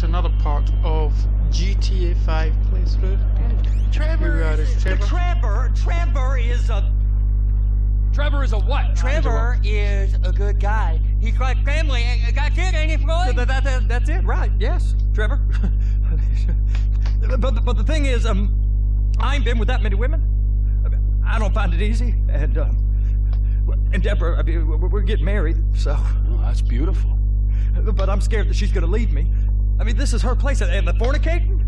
to another part of GTA 5 playthrough. Trevor, Here we are, is- it's Trevor. Trevor, Trevor is a Trevor is a what? Trevor is a good guy. He's got family. and Got kid, ain't he, Floyd? That, that, that, that's it, right? Yes, Trevor. but, but the thing is, um, I ain't been with that many women. I don't find it easy, and um, and Deborah, I mean, we're, we're getting married, so. Oh, that's beautiful. But I'm scared that she's gonna leave me. I mean, this is her place, and the fornicating.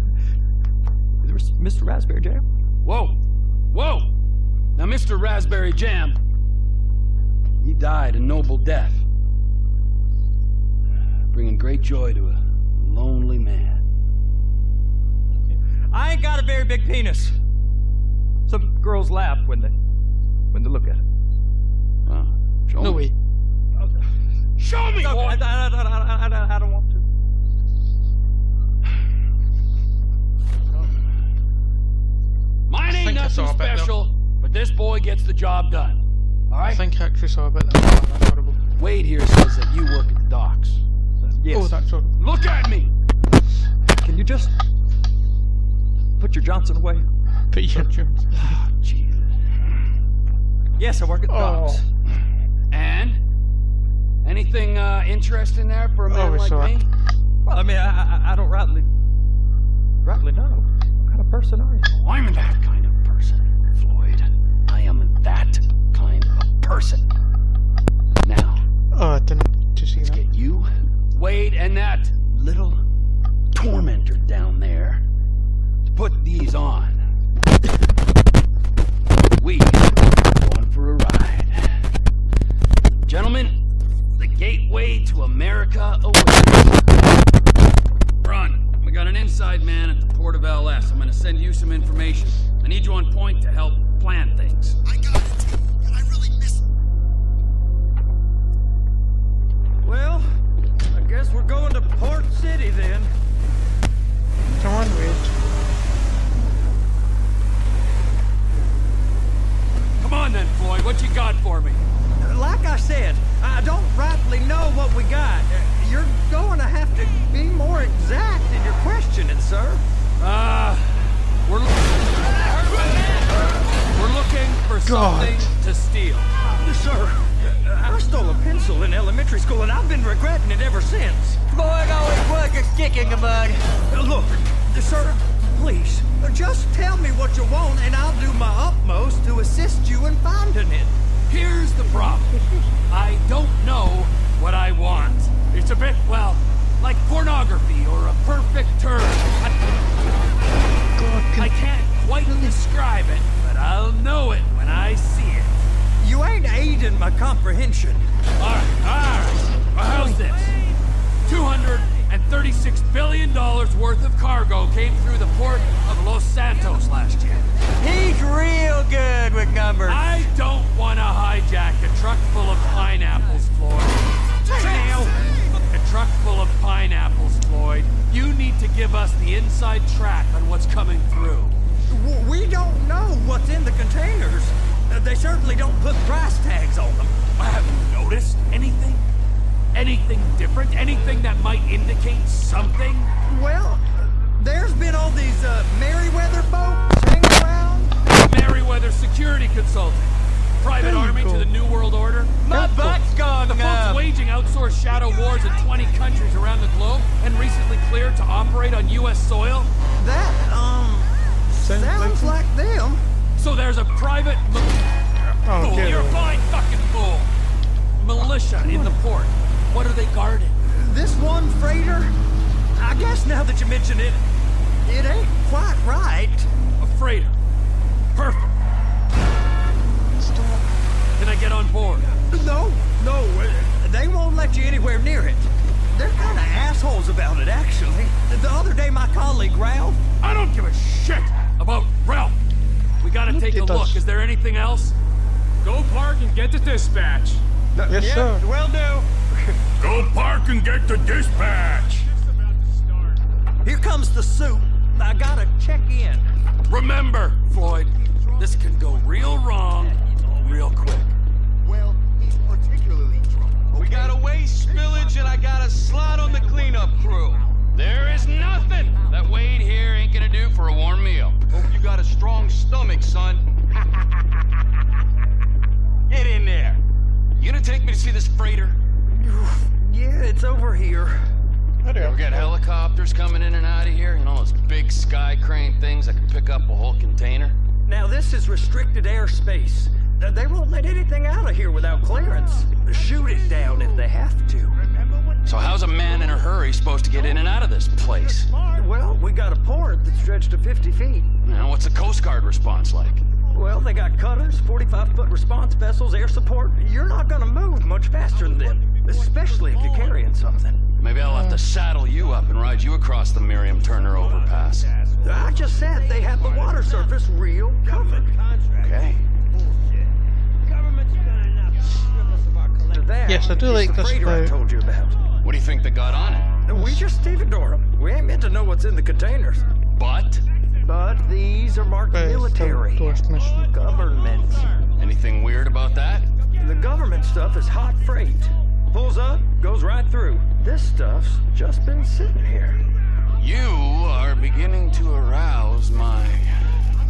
There's Mr. Raspberry Jam. Whoa, whoa! Now, Mr. Raspberry Jam, he died a noble death, bringing great joy to a lonely man. I ain't got a very big penis. Some girls laugh when they when they look at it. Wow. Show No me. way. Show me! No, I, boy. I, I, I, I, I don't want Mine ain't think I saw nothing a bit, though. special, but this boy gets the job done. All right. I right? think I actually saw a bit. That's that's horrible. Wade here says that you work at the docks. Yes. Oh, that's horrible. Look at me! Can you just put your Johnson away? Put your Johnson. Oh, Jesus. Yes, I work at the Oh. docks. And? Anything uh, interesting there for a man Oh, we like saw me? it. Well, I mean, I, I, I don't rightly, rightly know. What kind of person are you? Oh, I'm that kind of person, Floyd. I am that kind of person. Now, I didn't to see let's that. get you, Wade, and that little tormentor down there to put these on. We going for a ride. Gentlemen, the gateway to America awaits. Run. We got an inside man at the port of LS. I'm gonna send you some information. I need you on point to help plan things. I got it. I really miss Well, I guess we're going to Port City then. Come on, Wade. Come on then, Floyd. What you got for me? Like I said, I don't rightly know what we got. Uh, You're going to have to be more exact in your questioning, sir. Uh, we're we're looking for God. something to steal. Sir, I stole a pencil in elementary school, and I've been regretting it ever since. Floyd always was a stick in the mud. Look, sir, please, uh, just tell me what you want, and I'll do my utmost to assist you in finding it. Here's the problem. I don't know what I want. It's a bit, well, like pornography or a perfect turn. I, God, I can can't quite describe it, but I'll know it when I see it. You ain't aiding my comprehension. All right, all right. Well, how's this? $236 billion worth of cargo came through the port of Los Santos last year. He's real good with numbers. I don't want to hijack a truck full of pineapples, Floyd. Now, a truck full of pineapples, Floyd. You need to give us the inside track on what's coming through. We don't know what's in the containers. Uh, They certainly don't put price tags on them. Have you noticed anything? Anything different? Anything that might indicate something? Well, there's been all these uh, Merryweather boats hanging around. Merryweather Security Consulting. Private There you army to the New World Order. My butt's gone The folks numb. waging outsourced shadow wars in 20 countries around the globe and recently cleared to operate on U.S. soil. That, um, Sounds sounds like- like them. So there's a private. mi- Oh, fool, you're a Lord. fine fucking fool. Militia in the port. What are they guarding? This one freighter, I guess now that you mention it, it ain't quite right. A freighter. Perfect. Stop. Can I get on board? No, no, they won't let you anywhere near it. They're kind of assholes about it, actually. The other day, my colleague Ralph, I don't give a shit about Ralph. We gotta take a look. Is there anything else? Go park and get the dispatch. Yes, yeah, sir. will do. Go park and get the dispatch. Here comes the soup. I gotta check in. Remember, Floyd, this can go real wrong real quick. Well, he's particularly drunk. We got a waste spillage and I got a slot on the cleanup crew. There is nothing that Wade here ain't gonna do for a warm meal. Hope you got a strong stomach, son. Get in there. You gonna take me to see this freighter? Yeah, it's over here. We got helicopters coming in and out of here, and all those big sky crane things that can pick up a whole container. Now, this is restricted airspace. They won't let anything out of here without clearance. Shoot it down if they have to. So how's a man in a hurry supposed to get in and out of this place? Well, we got a port that's stretched to 50 feet. Now, what's the Coast Guard response like? Well, they got cutters, 45-foot response vessels, air support. You're not gonna move much faster than them, especially if you're carrying something. Maybe I'll have to saddle you up and ride you across the Miriam Turner overpass. I just said they have the water surface real covered. Okay. To that Yes, I do is like the this freighter I told you about. What do you think they got on it? We just stevedore them. We ain't meant to know what's in the containers. But But these are marked But military. still Ghost mission. Government. anything weird about that? The government stuff is hot freight. Pulls up, goes right through. This stuff's just been sitting here. You are beginning to arouse my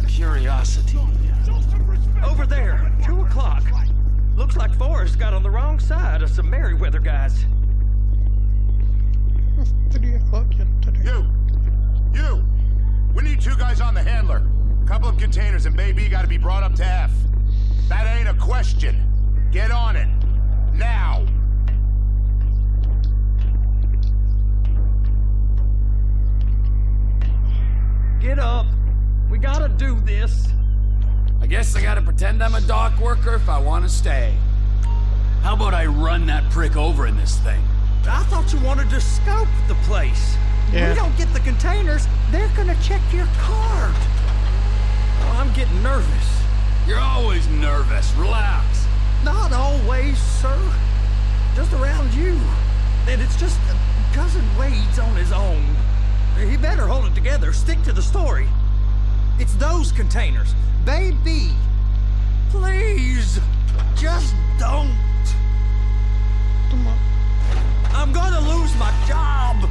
curiosity. Over there, two o'clock. Looks like Forrest got on the wrong side of some Merryweather guys. Three o'clock yesterday. You! You! We need two guys on the handler. Couple of containers and Baby gotta be brought up to F. That ain't a question. Get on it. Now! Get up. We gotta do this. I guess I gotta pretend I'm a dock worker if I want to stay. How about I run that prick over in this thing? I thought you wanted to scope the place. Yeah. We don't get the containers, they're gonna check your card. Oh, I'm getting nervous. You're always nervous. Relax. Not always, sir. Just around you. And it's just uh, Cousin Wade's on his own. He better hold it together. Stick to the story. It's those containers. Baby. Please. Just don't. Come on. I'm gonna lose my job.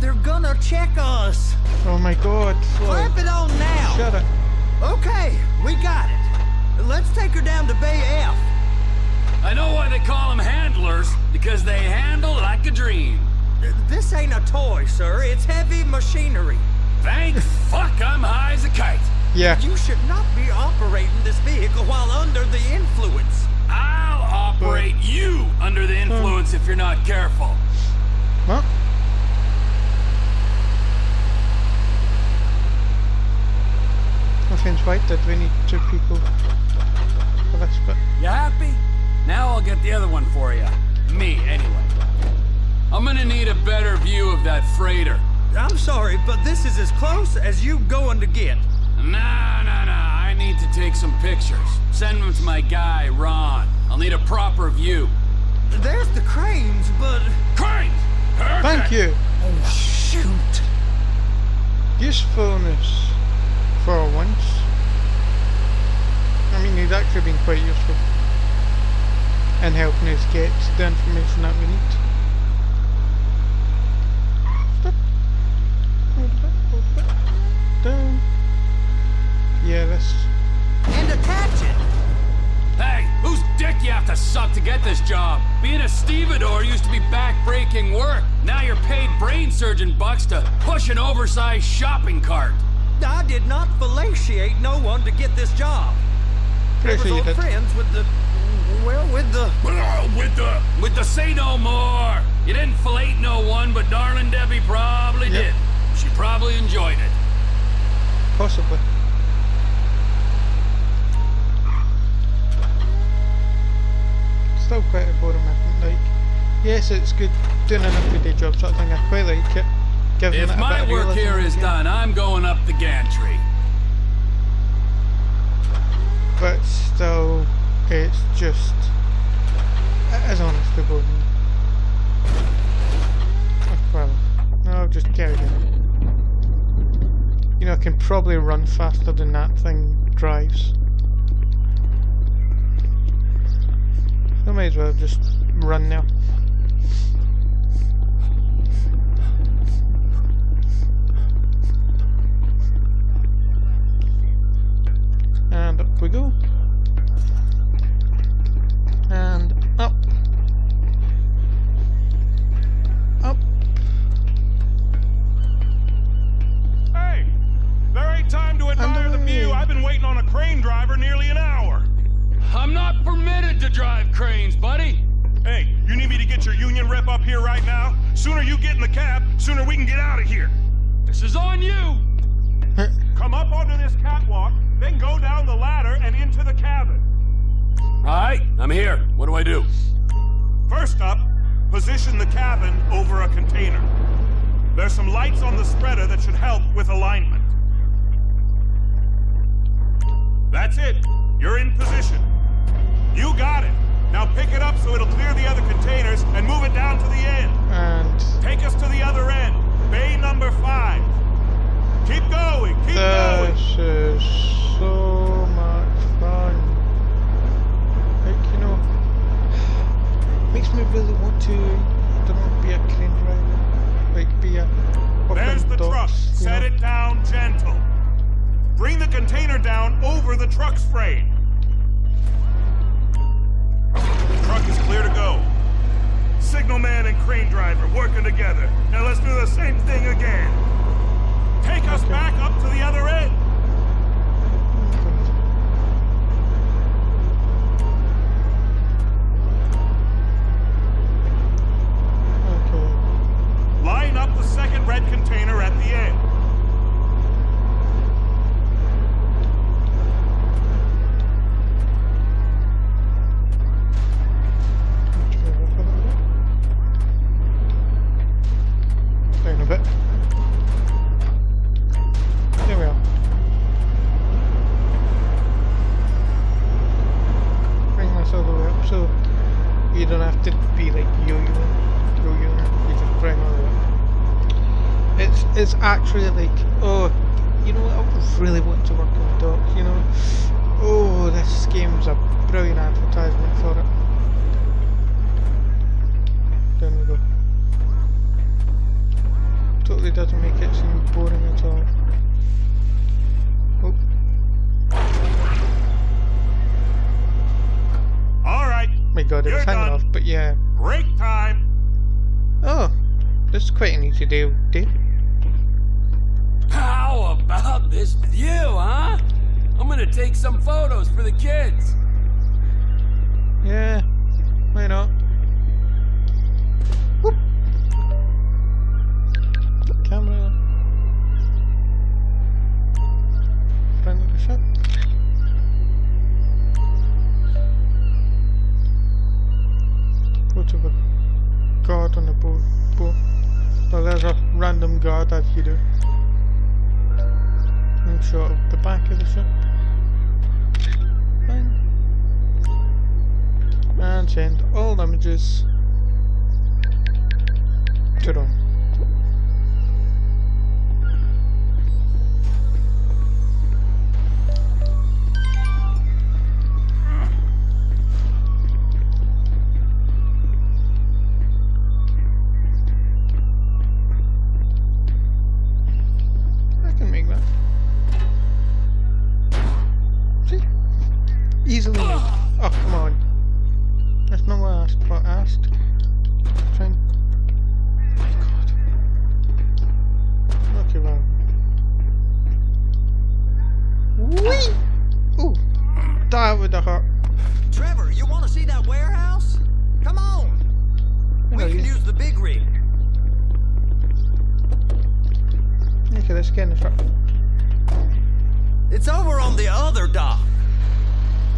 They're gonna check us. Oh my god. Clap Floyd. it on now. Shut up. Okay, we got it. Let's take her down to Bay F. I know why they call them handlers, because they handle like a dream. This ain't a toy, sir. It's heavy machinery. Thank fuck I'm high as a kite. Yeah. You should not be operating this vehicle while under the influence. I'll operate you under the influence if you're not careful. What? Nothing's right, did we need two people for this bit? You happy? Now I'll get the other one for you. Me, anyway. I'm gonna need a better view of that freighter. I'm sorry, but this is as close as you going to get. Nah, nah, nah. I need to take some pictures. Send them to my guy, Ron. I'll need a proper view. There's the cranes, but Cranes! Perfect! Thank you! oh shoot. Usefulness for once. I mean, he's actually been quite useful in helping us get the information that we need. Stop. Hold it, hold it. Down. Yeah, let's... And attach it. Hey, whose dick you have to suck to get this job? Being a stevedore used to be back-breaking work. Now you're paid brain surgeon bucks to push an oversized shopping cart. I did not fellatiate no one to get this job. Pretty sure old friends with the, well, with the. With the with the say no more. You didn't fillet no one, but darling Debbie probably Yep. did. She probably enjoyed it. Possibly. Still quite a boring mission. Like, yes, it's good doing an everyday job sort of thing. I quite like it. Giving If it my bit work here is here in the is game. done, I'm going up the gantry. but still, it's just it is honestly boring. Oh, Well, I'll just carry on. You know, I can probably run faster than that thing drives. I may as well just run now. And up we go. And up. Up. Hey! There ain't time to admire the view. I've been waiting on a crane driver nearly an hour. I'm not permitted to drive cranes, buddy. Hey, you need me to get your union rep up here right now? Sooner you get in the cab, sooner we can get out of here. This is on you. Come up onto this catwalk, then go down the ladder and into the cabin. All right, I'm here. What do I do? First up, position the cabin over a container. There's some lights on the spreader that should help with alignment. That's it. You're in position. You got it. Now pick it up so it'll clear the other containers and move it down to the end. And Take us to the other end. Bay number five. Keep going. Keep going. this is so much fun. Like, you know, makes me really want to, I don't know, be a crane driver. Like, be a. There's the truck. docks, you Set know? it down gentle. Bring the container down over the truck's frame. Truck is clear to go. Signalman and crane driver working together. Now let's do the same thing again. Take us back up to the other end. Photos for the kids. Yeah, why not? Whoop. Camera. The shot. Photo of a guard on the boat. Oh, there's a random guard as you do. Shot of the back of the ship. And send all images to Ron. Okay, let's in the truck. It's over on the other dock.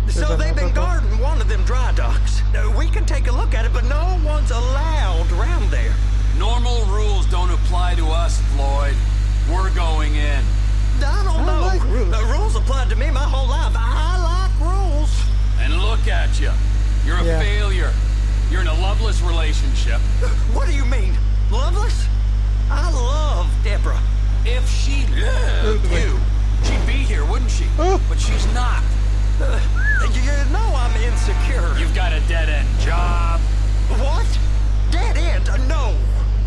So they've been another dock? guarding one of them dry docks. We can take a look at it, but no one's allowed around there. Normal rules don't apply to us, Floyd. We're going in. I don't I know. like rules. The rules applied to me my whole life. I like rules. And look at you. You're a Yeah. failure. You're in a loveless relationship. What do you mean? Loveless? I love Deborah. If she loved you, she'd be here, wouldn't she? Oh. But she's not. Uh, you know I'm insecure. You've got a dead-end job. What? Dead end? Uh, No.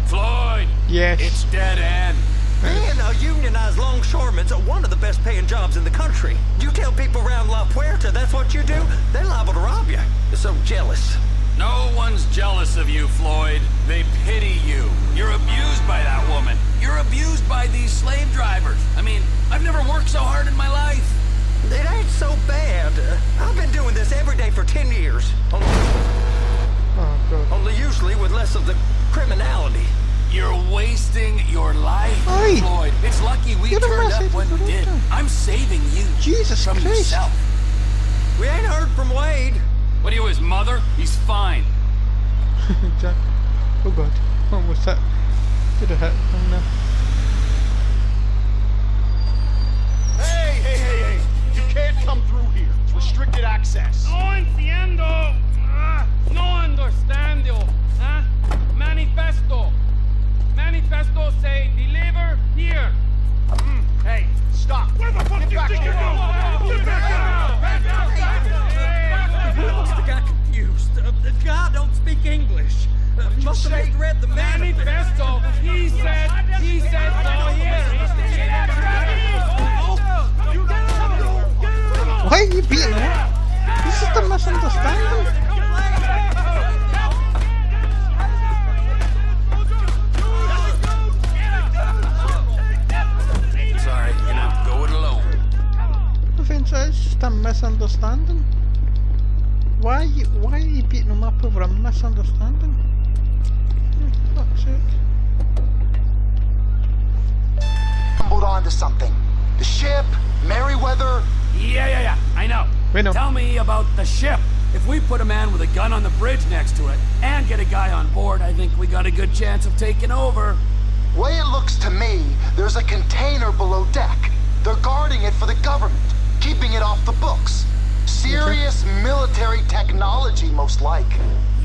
Floyd, Yes. it's dead end. Being a unionized longshoreman's one of the best paying jobs in the country. You tell people around La Puerta that's what you do, they're liable to rob you. They're so jealous. No one's jealous of you, Floyd. They pity you. You're abused by that woman. You're abused by these slave drivers. I mean, I've never worked so hard in my life. It ain't so bad. Uh, I've been doing this every day for 10 years. Only, Oh god. only usually with less of the criminality. You're wasting your life, Oi. Floyd. It's lucky we Get turned up when we did. I'm saving you Jesus from Christ. yourself. We ain't heard from Wade. What are you, his mother? He's fine. Jack. Oh god. What was that? Did have hurt? him there. Hey, hey, hey, hey! You can't come through here. It's restricted access. No entiendo. Ah, no understand you. Huh? Manifesto. Manifesto say deliver here. Hey, stop! Where the fuck Get do you think you're going? Get back here! I must have got confused. Uh, the guy don't speak English. Uh, must have misread the. Manifesto. He said. He said no here. Why are you beating him? This is the misunderstanding. Sorry, you're gonna go it alone. Vince, it's just a misunderstanding. Why are you, why are you beating him up over a misunderstanding? Hmm, fuck's sake. stumbled onto something. The ship, Merryweather. Yeah, yeah, yeah. I know. We know. Tell me about the ship. If we put a man with a gun on the bridge next to it and get a guy on board, I think we got a good chance of taking over. Way it looks to me, there's a container below deck. They're guarding it for the government, keeping it off the books. Serious military technology, most like.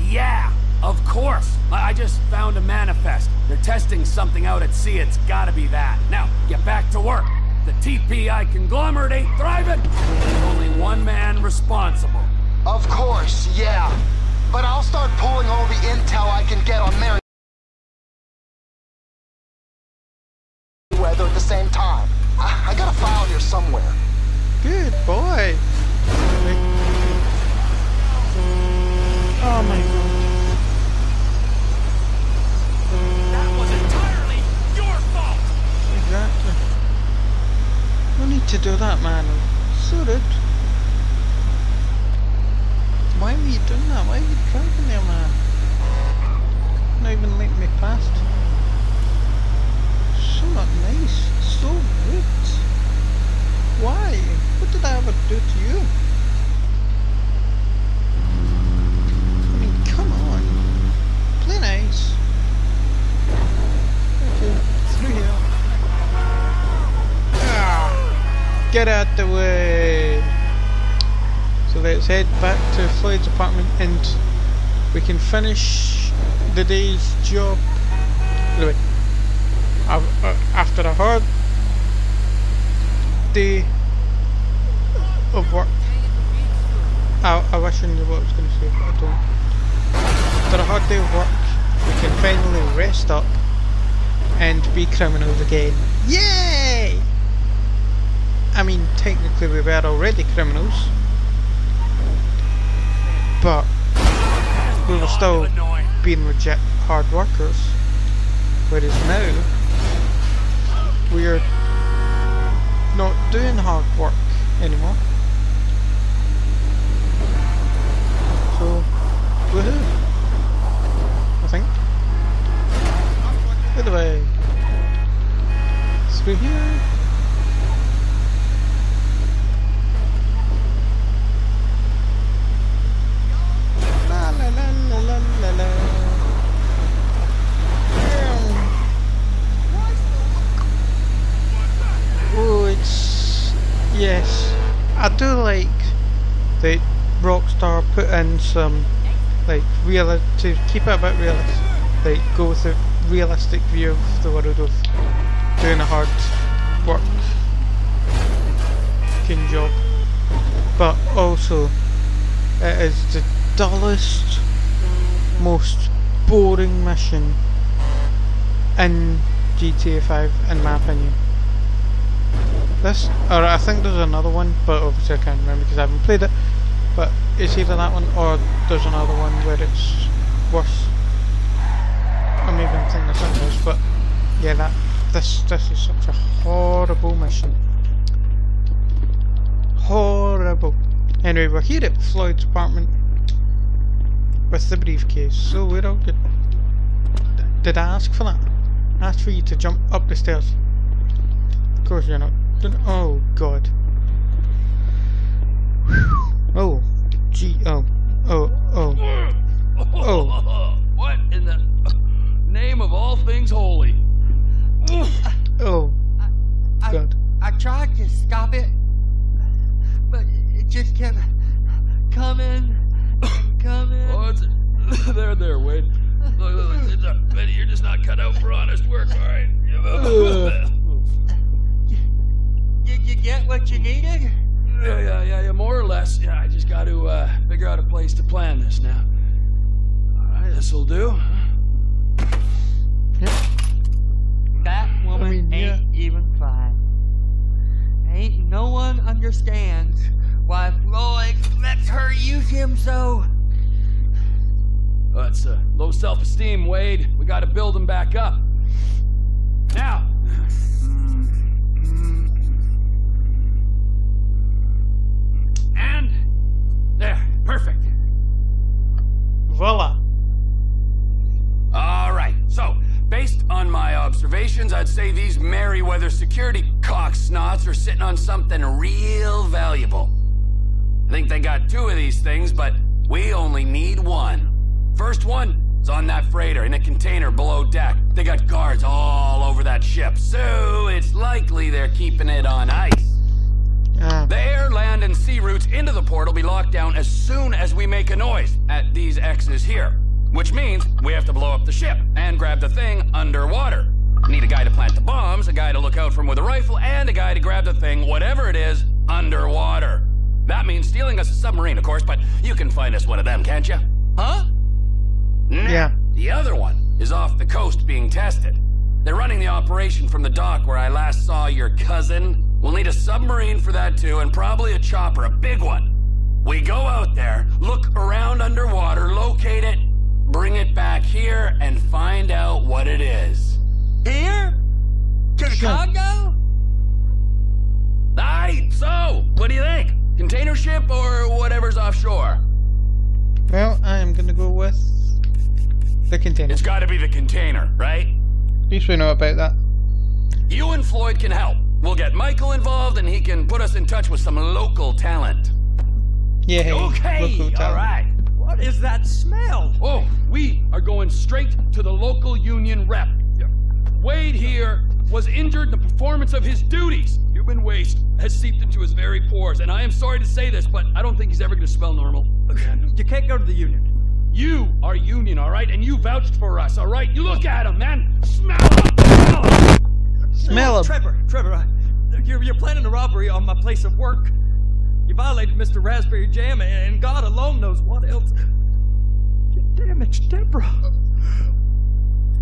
Yeah, of course. I I just found a manifest. They're testing something out at sea. It's gotta be that. Now, get back to work. The TPI conglomerate ain't thriving. There's only one man responsible. Of course, yeah. But I'll start pulling all the intel I can get on Merryweather get out the way. So let's head back to Floyd's apartment and we can finish the day's job. Anyway, uh, after a hard day of work, I, I wish I knew what I was going to say, but I don't. After a hard day of work, we can finally rest up and be criminals again. Yay! I mean, technically we were already criminals, but we were still being legit hard workers. Whereas now, we're not doing hard work anymore. So, woohoo! I think. Either way. Through here. Do like that Rockstar put in some like real to keep it a bit realistic. Like go with a realistic view of the world of doing a hard work fucking job. But also it is the dullest, most boring mission in GTA 5 in my opinion. This, or I think there's another one, but obviously I can't remember because I haven't played it. But it's either that one or there's another one where it's worse. I'm even thinking of something else, but yeah, that this this is such a horrible mission. horrible. Anyway, we're here at Floyd's apartment with the briefcase, so we're all good. D- Did I ask for that? I asked for you to jump up the stairs. Of course you're not. Didn't- Oh god. Oh. Gee. Oh. Oh. Oh. Oh. what in the name of all things holy? This'll do. That woman mean, yeah. ain't even fine. Ain't no one understands why Floyd lets her use him so. It's uh, low self-esteem, Wade. We got to build him back up. Now. And there, perfect. Voila. Observations, I'd say these Merryweather security cocksnots are sitting on something real valuable. I think they got two of these things, but we only need one. First one is on that freighter in a container below deck. They got guards all over that ship, so it's likely they're keeping it on ice. Ah. The air, land, and sea routes into the port will be locked down as soon as we make a noise at these X's here. Which means we have to blow up the ship and grab the thing underwater. Need a guy to plant the bombs, a guy to look out for 'em with a rifle, and a guy to grab the thing, whatever it is, underwater. That means stealing us a submarine, of course, but you can find us one of them, can't you? Huh? Nah, Yeah. The other one is off the coast being tested. They're running the operation from the dock where I last saw your cousin. We'll need a submarine for that too, and probably a chopper, a big one. We go out there, look around underwater, locate it, bring it back here, and find out what it is. Here? To Chicago? Aye, so, what do you think? Container ship or whatever's offshore? Well, I am gonna go with the container. It's gotta be the container, right? At least we know about that. You and Floyd can help. We'll get Michael involved and he can put us in touch with some local talent. Yeah. hey, Okay, local all talent. right. What is that smell? Oh, we are going straight to the local union rep. Wade here was injured in the performance of his duties. Human waste has seeped into his very pores, and I am sorry to say this, but I don't think he's ever going to smell normal again. You can't go to the union. You are union, all right, and you vouched for us, all right. You look at him, man. Smell him. Smell him. Smell him. Trevor, Trevor, I, you're, you're planning a robbery on my place of work. You violated Mr. Raspberry Jam, and God alone knows what else. You damaged Deborah.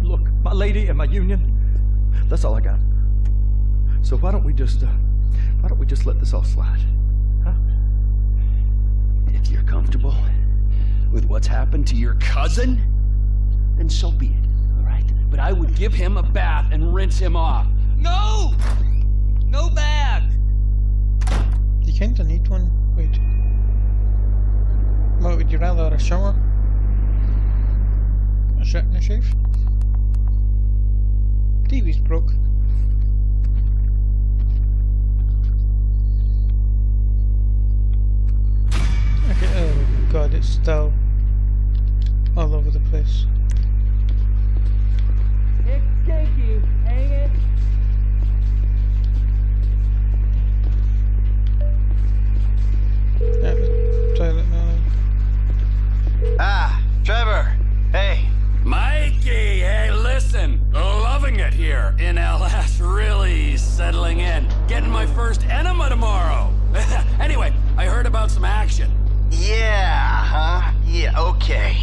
Look, my lady and my union, that's all I got. So why don't we just, uh, why don't we just let this all slide? Huh? If you're comfortable with what's happened to your cousin, then so be it, all right? But I would give him a bath and rinse him off. No! No bag! You kinda need one. Wait. What would you rather, a shower? A shit and a shave? Broke. Okay, oh god, it's still all over the place. It's shaky, ain't it? Settling in. Getting my first enema tomorrow. anyway, I heard about some action. Yeah, huh? Yeah, okay.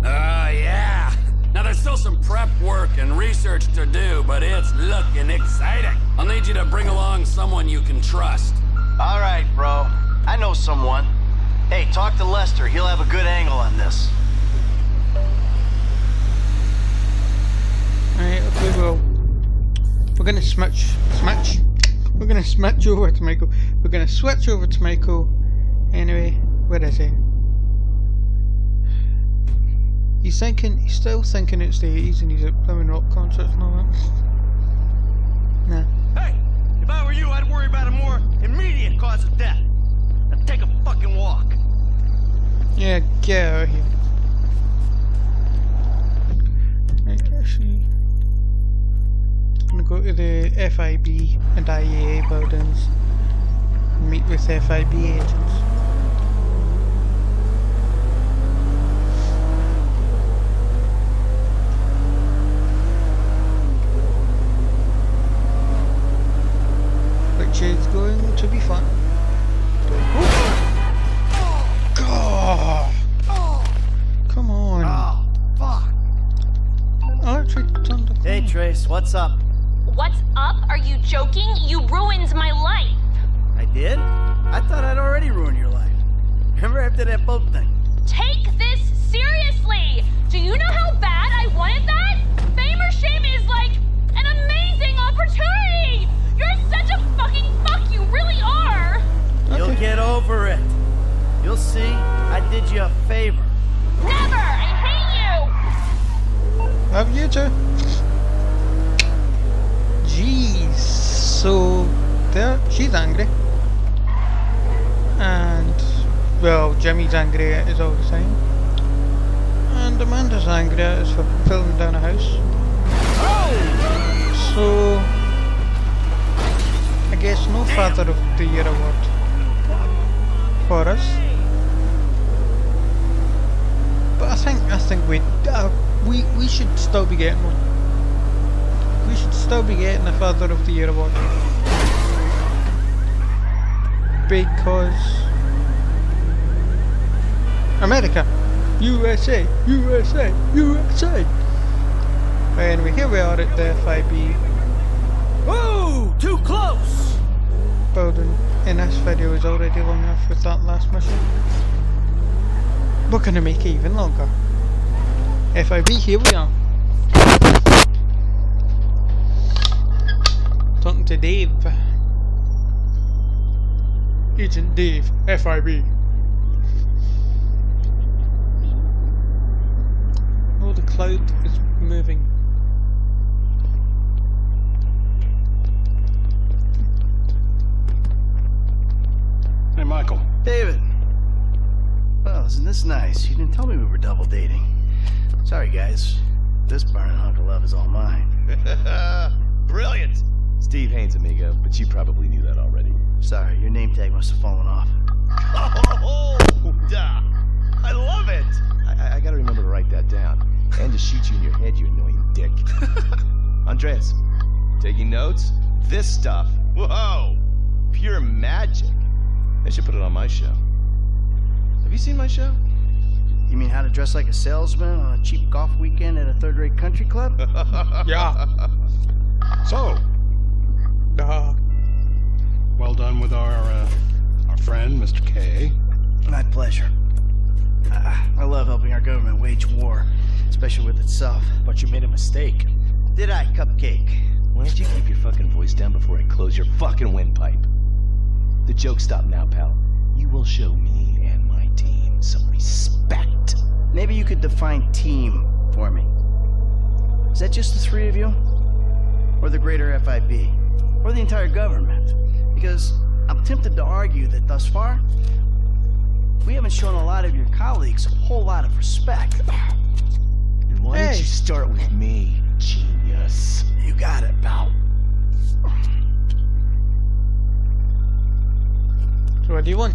Oh, yeah. Now, there's still some prep work and research to do, but it's looking exciting. I'll need you to bring along someone you can trust. All right, bro. I know someone. Hey, talk to Lester. He'll have a good angle on this. Alright, okay, well. We're gonna smash. Smash? We're gonna switch over to Michael. We're gonna switch over to Michael. Anyway, where is he? He's thinking, he's still thinking it's the 80s and he's at blooming rock concerts and all that. Nah. Hey, if I were you, I'd worry about a more immediate cause of death. Now take a fucking walk. Yeah, get out of here. Actually. I'm gonna go to the FIB and IAA buildings and meet with FIB agents. Which is going to be fun. God! Come on. Oh, fuck. Actually, Hey. Trace, what's up? What's up? Are you joking? You ruined my life. I did? I thought I'd already ruined your life. Remember after that boat thing? Take this seriously. Do you know how bad I wanted that? Fame or shame is like an amazing opportunity. You're such a fucking fuck. You really are. You'll get over it. You'll see, I did you a favor. Never. I hate you. Love you too. So, there, she's angry. And, well, Jimmy's angry at all the time. And Amanda's angry at us for filling down a house. So, I guess no Father of the Year award for us. But I think I think we uh, we we should still be getting one. We should still be getting the Father of the Year award because America, USA, USA, USA. Anyway, here we are at the FIB Whoa, too close. building, and this video is already long enough with that last mission. We're gonna make it even longer. FIB, here we are. Talking to Dave. Agent Dave, FIB. Oh, the cloud is moving. Hey, Michael. David. Well, isn't this nice? You didn't tell me we were double dating. Sorry, guys. This burning hunk of love is all mine. Brilliant! Steve Haines, amigo, but you probably knew that already. Sorry, your name tag must have fallen off. Oh, duh! I love it! I, I, I gotta remember to write that down. And to shoot you in your head, you annoying dick. Andreas, taking notes? This stuff, whoa! Pure magic. They should put it on my show. Have you seen my show? You mean how to dress like a salesman on a cheap golf weekend at a third-rate country club? Yeah. So, Duh. well done with our uh, our friend, Mr. K. My pleasure. I, I love helping our government wage war, especially with itself. But you made a mistake. Did I, Cupcake? Why don't you keep your fucking voice down before I close your fucking windpipe? The joke stop now, pal. You will show me and my team some respect. Maybe you could define team for me. Is that just the three of you? Or the greater FIB? Or the entire government? Because I'm tempted to argue that thus far, we haven't shown a lot of your colleagues a whole lot of respect. Then why Hey. don't you start with me, genius? You got it, pal. So what do you want?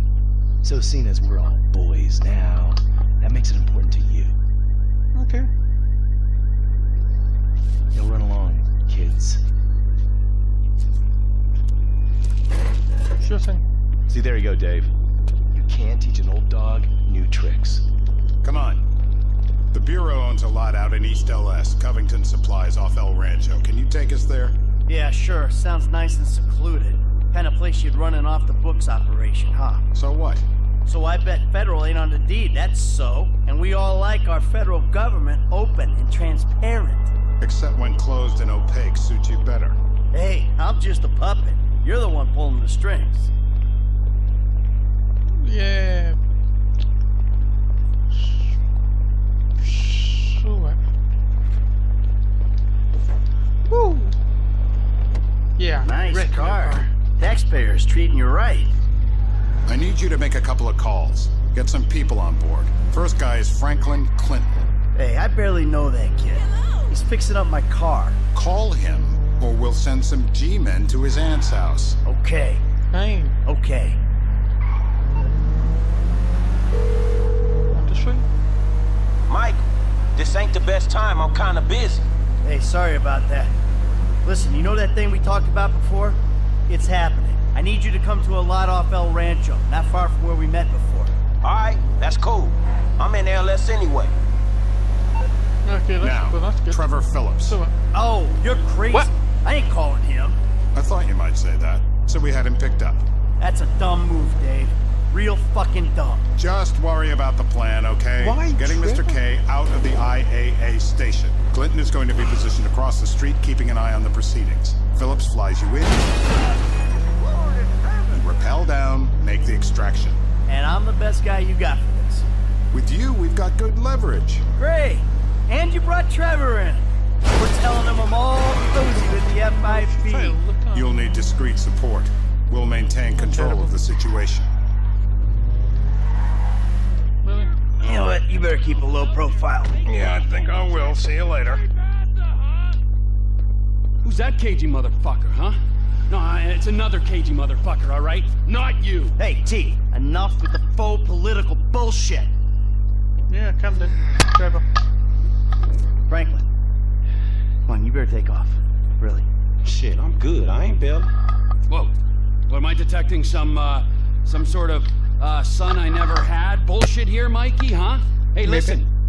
So seeing as we're all boys now, that makes it important to you. Okay. Now run along, kids. Sure thing. See, there you go, Dave. You can teach an old dog new tricks. Come on. The Bureau owns a lot out in East LS, Covington Supplies off El Rancho. Can you take us there? Yeah, sure. Sounds nice and secluded. Kind of place you'd run an off the books operation, huh? So what? So I bet federal ain't on the deed, that's so. And we all like our federal government open and transparent. Except when closed and opaque suits you better. Hey, I'm just a puppet. You're the one pulling the strings. Treating you right. I need you to make a couple of calls. Get some people on board. First guy is Franklin Clinton. Hey, I barely know that kid. He's fixing up my car. Call him, or we'll send some G-men to his aunt's house. Okay, Fine. okay. Want to swing? Mike, this ain't the best time. I'm kinda busy. Hey, sorry about that. Listen, you know that thing we talked about before? It's happening. I need you to come to a lot off El Rancho, not far from where we met before. Alright, that's cool. I'm in LS anyway. Okay, that's Now, good. That's good. Trevor Phillips. Uh, oh, you're crazy. What? I ain't calling him. I thought you might say that, so we had him picked up. That's a dumb move, Dave. Real fucking dumb. Just worry about the plan, okay? Why, Getting Mr. K out of the IAA station. Clinton is going to be positioned across the street, keeping an eye on the proceedings. Phillips flies you in. You rappel down, make the extraction. And I'm the best guy you got for this. With you, we've got good leverage. Great. And you brought Trevor in. We're telling him I'm all cozy with the Fail FIB. the. You'll need discreet support. We'll maintain control of the situation. You know what? You better keep a low profile. Yeah, I think I will. See you later. Who's that cagey motherfucker, huh? No, it's another cagey motherfucker, all right? Not you. Hey, T, enough with the faux political bullshit. Yeah, Camden. Trevor. Franklin, come on, you better take off. Really. Shit, I'm good. I ain't bailing. Whoa. What am I detecting? Some, uh, some sort of, uh, son I never had bullshit here, Mikey, huh? Hey, Maybe. listen.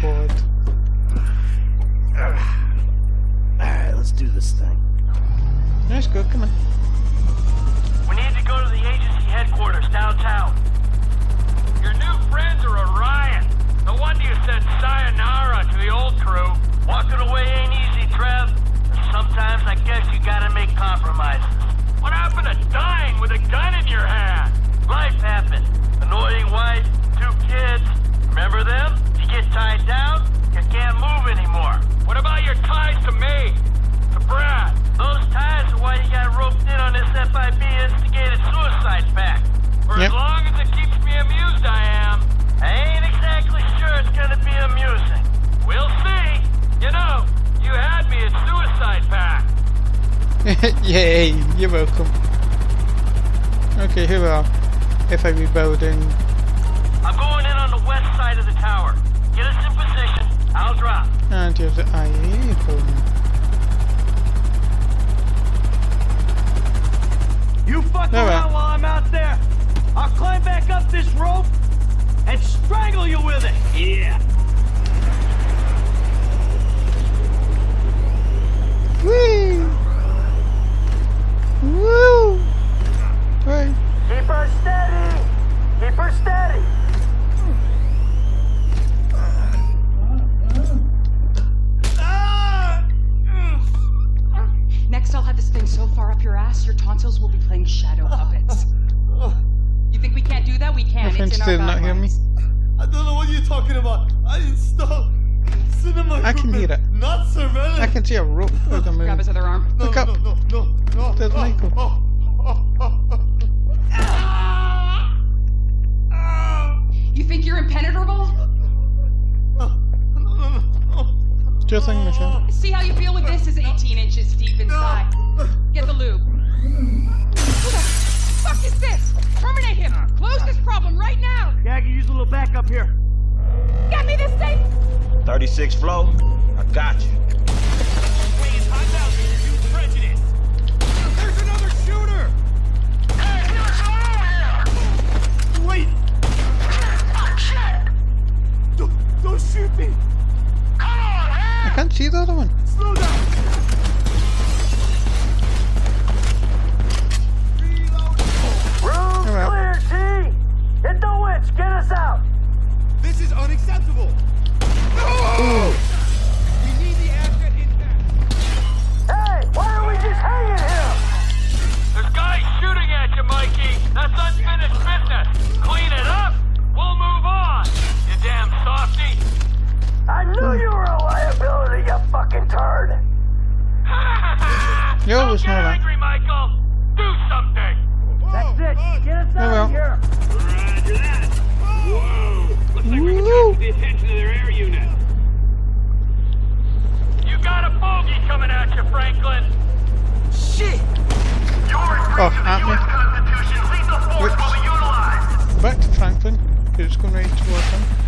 Forward. Alright, let's do this thing. That's good, come on. We need to go to the agency headquarters downtown. Your new friends are a riot. No wonder you said sayonara to the old crew. Walking away ain't easy, Trev. Sometimes I guess you gotta make compromises. What happened to dying with a gun in your hand? Life happened. Annoying wife, two kids. Remember them? Get tied down, you can't move anymore. What about your ties to me? To Brad? Those ties are why you got roped in on this FIB instigated suicide pact. For Yep. as long as it keeps me amused, I am. I ain't exactly sure it's gonna be amusing. We'll see. You know, you had me at suicide pact. Yay! You're welcome. Okay, here we are. If I rebuilding. I'm going in on the west side of the tower. I'll drop. The IA phone. You fuck right. around while I'm out there. I'll climb back up this rope and strangle you with it. Yeah. Whee! Woo! Right. Keep her steady. Keep her steady. Worse, your ass, your tonsils will be playing shadow puppets. You think we can't do that? We can. My It's in our did not hear me. I don't know what you're talking about. I installed cinema I can hear it. not surveillance. I can see a rope with a moon. Grab his other arm. no, Look no, up. no, no, no, no. There's oh, Michael. Oh, oh, oh, oh. Ah! Ah! You think you're impenetrable? No, no, no, no. Do your Michelle. See how you feel with this is 18 inches 36 flow. I got you. There's another shooter! Wait! Oh, don't, don't shoot me! I can't see the other one. It's going right towards him.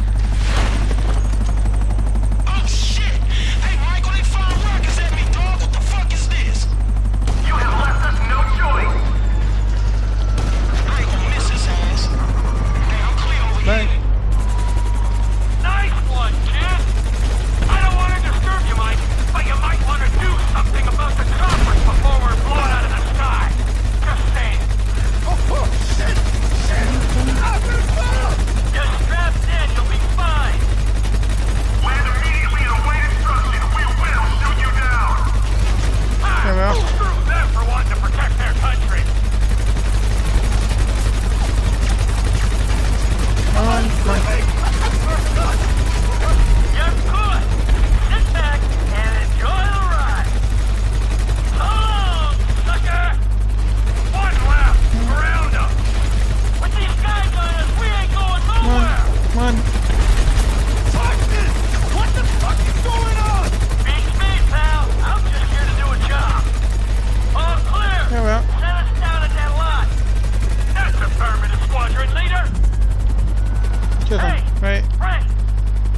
To Hey. them. Right. Frank,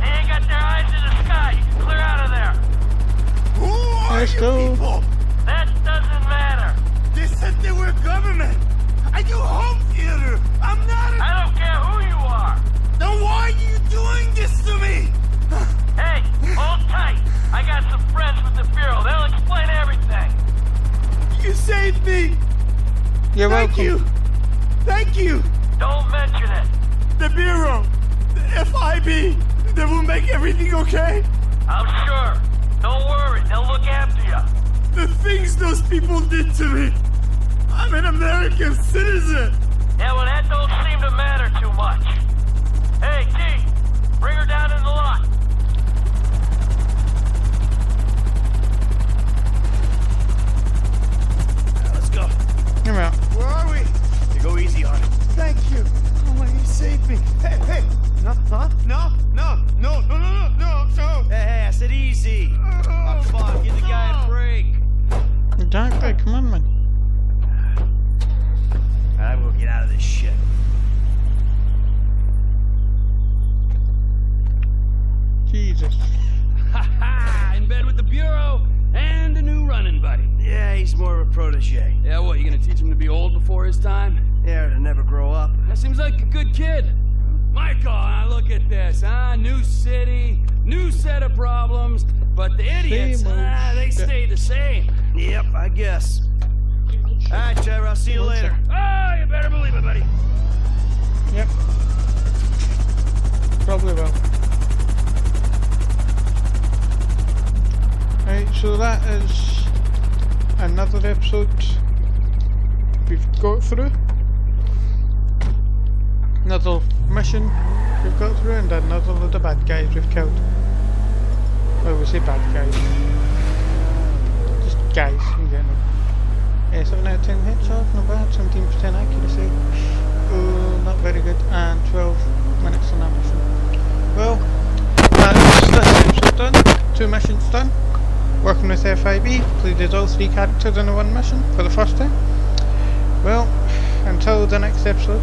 they ain't got their eyes in the sky. You can clear out of there. Who are Let's you go. people? That doesn't matter. They said they were government. I do home theater. I'm not a... I don't care who you are. Then why are you doing this to me? Hey, hold tight. I got some friends with the Bureau. They'll explain everything. You saved me. You're Thank welcome. you. Thank you. Don't mention it. The Bureau. The FIB. They will make everything okay. I'm sure. Don't worry. They'll look after you. The things those people did to me. I'm an American citizen. Yeah, well, that don't seem to matter too much. Hey, T, bring her down in the lot. Let's go. Here we are. Where are we? You go easy on him. Thank you. Oh my, you saved me. Hey, hey. No, huh? No, no, no, no, no, no, no. Hey, hey, I said easy. Oh, come on, give the guy a break. Exactly. Come on, man. I will get out of this shit. Jesus. Ha ha! In bed with the Bureau and a new running buddy. Yeah, he's more of a protege. Yeah, what, you gonna teach him to be old before his time? Yeah, to never grow up. That seems like a good kid. Michael, now look at this, huh? New city, new set of problems, but the idiots, Same ah, they stay the same. Yep, I guess. All right, Trevor, I'll see you later. Oh, you better believe it, buddy. Yep. Probably will. Right, so that is another episode we've got through. Another mission we've got through and another load of bad guys we've killed. Well, we say bad guys. Just guys, get them. Yeah, 7 out of 10 headshots, not bad, 17% accuracy. Not very good, and 12 minutes on that mission. Well, that's this episode done, two missions done. Working with FIB, completed all three characters in one mission for the first time. Well, until the next episode,